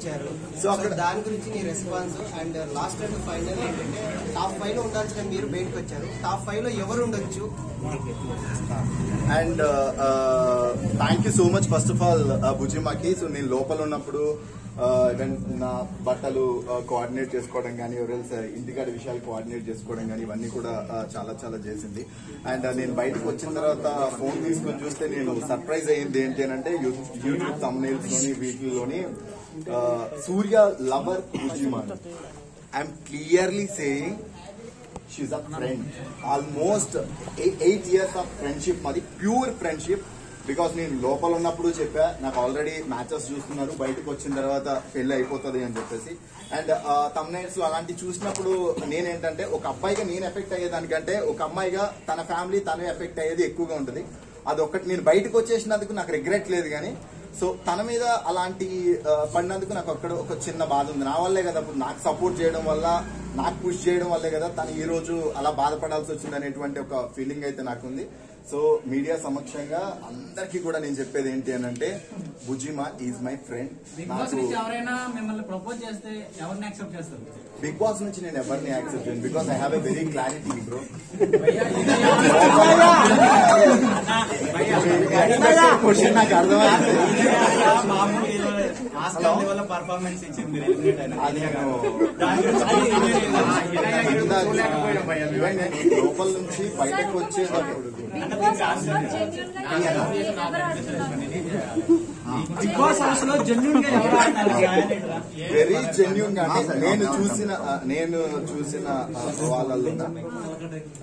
ఇచ్చారు. సో అక్కడ- దాని గురించి నీ response and last and final ఏంటంటే టాప్ ఫైవ్లో ఉండాల్సిన మీరు బయటకు వచ్చారు. టాప్ ఫైవ్లో ఎవరు ఉండొచ్చు? And thank you so much first of all భుజిమాకి. So నేను లోపల ఉన్నప్పుడు ఈవెన్ నా బట్టలు కోఆర్డినేట్ చేసుకోవడం కానీ ఎవరెల్స్ ఇంటికాడ విషయాలు కోఆర్డినేట్ చేసుకోవడం కానీ ఇవన్నీ కూడా uh, చాలా చాలా చేసింది. అండ్ నేను బయటకు వచ్చిన తర్వాత ఫోన్ తీసుకొని చూస్తే నేను సర్ప్రైజ్ అయ్యింది ఏంటి అంటే యూట్యూబ్ తమ్నైల్స్లోని వీటిలోని uh, Surya lover Bhujima I'm clearly saying she's a friend almost eight years of friendship మాది ప్యూర్ ఫ్రెండ్షిప్ బికాస్ నేను లోపల ఉన్నప్పుడు చెప్పా నాకు ఆల్రెడీ మ్యాచెస్ చూస్తున్నారు బయటకు వచ్చిన తర్వాత పెళ్ళి అయిపోతుంది అని చెప్పేసి. అండ్ తమ్నైట్స్ అలాంటి చూసినప్పుడు నేనేంటంటే ఒక అబ్బాయిగా నేను ఎఫెక్ట్ అయ్యేదానికంటే ఒక అమ్మాయిగా తన ఫ్యామిలీ తనే ఎఫెక్ట్ అయ్యేది ఎక్కువగా ఉంటుంది. అదొకటి నేను బయటకు వచ్చేసినందుకు నాకు రిగ్రెట్ లేదు కానీ సో తన మీద అలాంటి పడినందుకు నాకు అక్కడ ఒక చిన్న బాధ ఉంది. నా వల్లే కదా ఇప్పుడు నాకు సపోర్ట్ చేయడం వల్ల నాకు పుష్ చేయడం వల్లే కదా తను ఈ రోజు అలా బాధపడాల్సి వచ్చింది అనేటువంటి ఒక ఫీలింగ్ అయితే నాకుంది. సో మీడియా సమక్షంగా అందరికీ కూడా నేను చెప్పేది ఏంటి అని అంటే Bujima is my friend Bigg Boss నుంచి నేను ఎవరిని యాక్సెప్ట్ చేయను? Because I have a very clarity bro por si una cardona. లోపల నుంచి బయటకు వచ్చేటప్పుడు బిగ్ బాస్ హౌస్లో జెన్యున్గా ఎవరు ఆడుతున్నారు? బిగ్ బాస్ హౌస్లో జెన్యున్గా ఎవరు ఆడతారు వెరీ జెన్యున్గా నేను చూసిన నేను చూసిన ఆ, వాళ్ళల్లో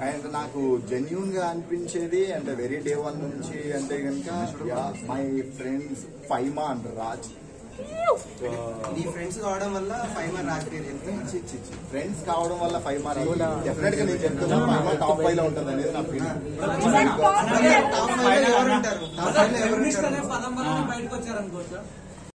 అండ్ నాకు జెన్యున్గా అనిపించేది అంటే వెరీ డే వన్ నుంచి అంటే కనుక my friends Faima and Raj. నీ ఫ్రెండ్స్ కావడం వల్ల ఫైవ్ మంత్ రాత్రి ఫ్రెండ్స్ కావడం వల్ల ఫైవ్ మార్ డెఫినెట్గా నేను చెప్తున్నా ఫైవ్ టాప్ ఫైవ్లో ఉంటుంది అనేది నా ఫీలింగ్ టాప్ ఫైవ్లో ఎవరు ఉంటారు? టాప్ ఫైవ్లో ఎవరు ఫెమినిస్ట్ ఉంటారు?